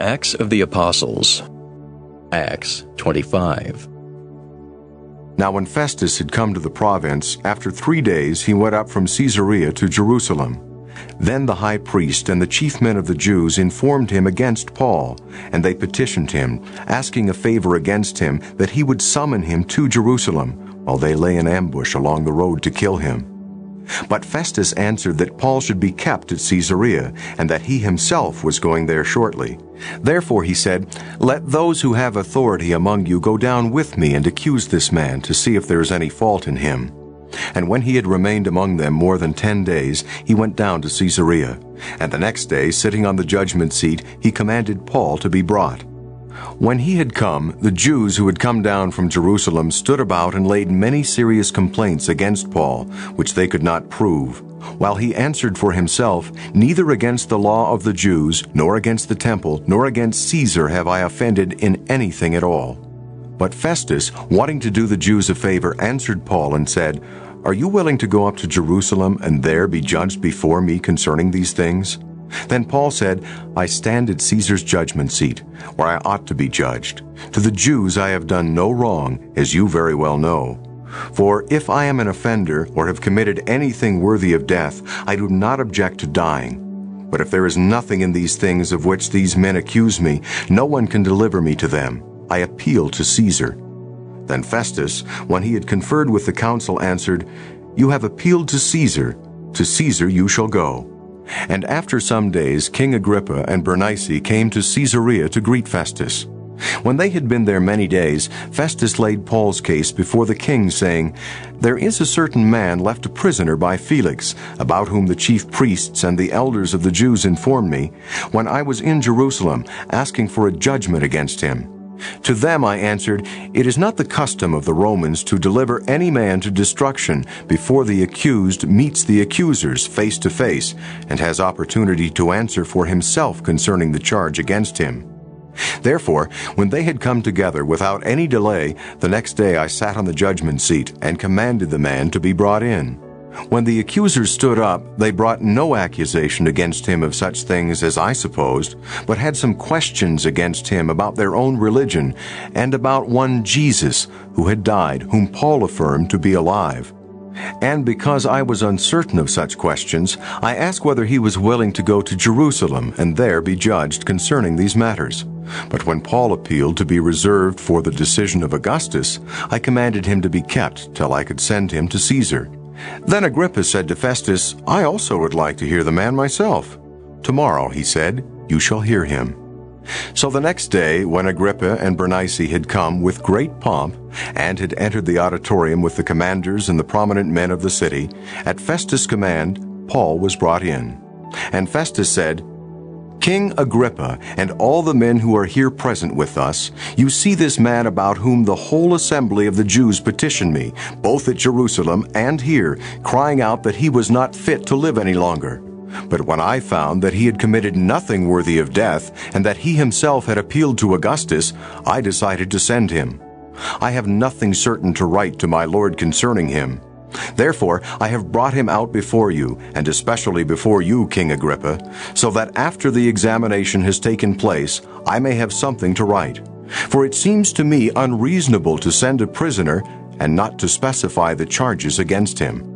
Acts of the Apostles, Acts 25. Now when Festus had come to the province, after three days he went up from Caesarea to Jerusalem. Then the high priest and the chief men of the Jews informed him against Paul, and they petitioned him, asking a favor against him that he would summon him to Jerusalem, while they lay in ambush along the road to kill him. But Festus answered that Paul should be kept at Caesarea, and that he himself was going there shortly. Therefore he said, Let those who have authority among you go down with me and accuse this man, to see if there is any fault in him. And when he had remained among them more than ten days, he went down to Caesarea. And the next day, sitting on the judgment seat, he commanded Paul to be brought. When he had come, the Jews who had come down from Jerusalem stood about and laid many serious complaints against Paul, which they could not prove. While he answered for himself, Neither against the law of the Jews, nor against the temple, nor against Caesar have I offended in anything at all. But Festus, wanting to do the Jews a favor, answered Paul and said, Are you willing to go up to Jerusalem and there be judged before me concerning these things? Then Paul said, I stand at Caesar's judgment seat, where I ought to be judged. To the Jews I have done no wrong, as you very well know. For if I am an offender or have committed anything worthy of death, I do not object to dying. But if there is nothing in these things of which these men accuse me, no one can deliver me to them. I appeal to Caesar. Then Festus, when he had conferred with the council, answered, You have appealed to Caesar. To Caesar you shall go. And after some days, King Agrippa and Bernice came to Caesarea to greet Festus. When they had been there many days, Festus laid Paul's case before the king, saying, There is a certain man left a prisoner by Felix, about whom the chief priests and the elders of the Jews informed me, when I was in Jerusalem, asking for a judgment against him. To them I answered, It is not the custom of the Romans to deliver any man to destruction before the accused meets the accusers face to face and has opportunity to answer for himself concerning the charge against him. Therefore, when they had come together without any delay, the next day I sat on the judgment seat and commanded the man to be brought in. When the accusers stood up, they brought no accusation against him of such things as I supposed, but had some questions against him about their own religion and about one Jesus who had died, whom Paul affirmed to be alive. And because I was uncertain of such questions, I asked whether he was willing to go to Jerusalem and there be judged concerning these matters. But when Paul appealed to be reserved for the decision of Augustus, I commanded him to be kept till I could send him to Caesar. Then Agrippa said to Festus, I also would like to hear the man myself. Tomorrow, he said, you shall hear him. So the next day, when Agrippa and Bernice had come with great pomp, and had entered the auditorium with the commanders and the prominent men of the city, at Festus' command, Paul was brought in. And Festus said, King Agrippa, and all the men who are here present with us, you see this man about whom the whole assembly of the Jews petitioned me, both at Jerusalem and here, crying out that he was not fit to live any longer. But when I found that he had committed nothing worthy of death, and that he himself had appealed to Augustus, I decided to send him. I have nothing certain to write to my Lord concerning him. Therefore, I have brought him out before you, and especially before you, King Agrippa, so that after the examination has taken place, I may have something to write. For it seems to me unreasonable to send a prisoner and not to specify the charges against him.